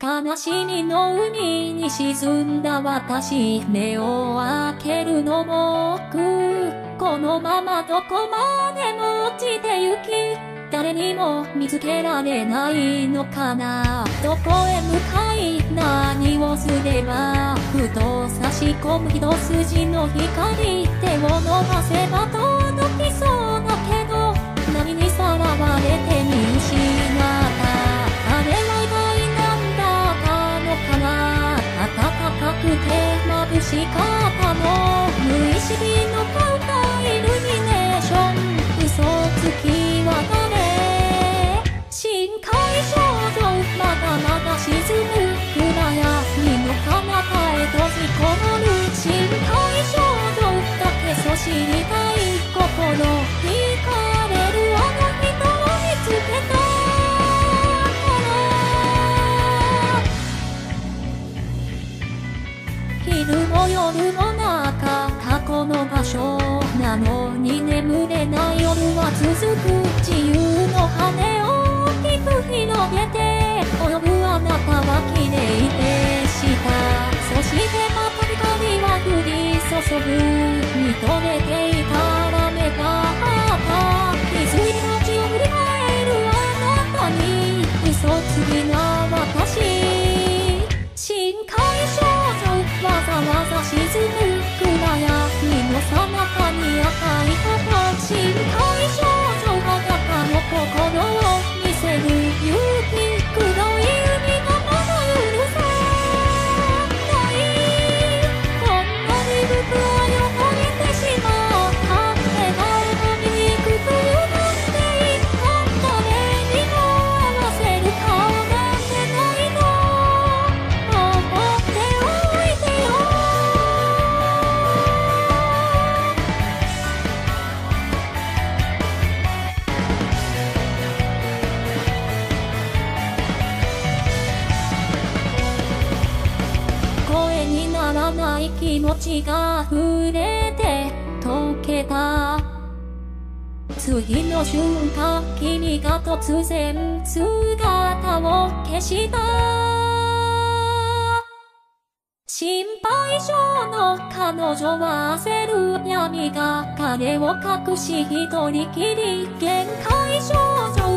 悲しみの海に沈んだ私、目を開けるのもく。このままどこまでも落ちてゆき、誰にも見つけられないのかな。どこへ向かい、何をすれば、ふと差し込む一筋の光、手を伸ばせば届きそうだけど、何にさらわ眩しかったの無意識のカウンターイルミネーション。嘘つきは誰？深海少女まだまだ沈む暗闇の彼方へ閉じこもる。深海少女だけそ知りたい心。夜の中過去の場所なのに眠れない夜は続く自由の羽を大きく広げて泳ぐあなた。は綺麗でした。そしてまた光は降り注ぐ見とれていたら目があった。気づいて街を振り返るあなた。に嘘つきなない気持ちが溢れて溶けた。次の瞬間君が突然姿を消した。心配性の彼女は焦る。闇が彼を隠し一人きり。限界少女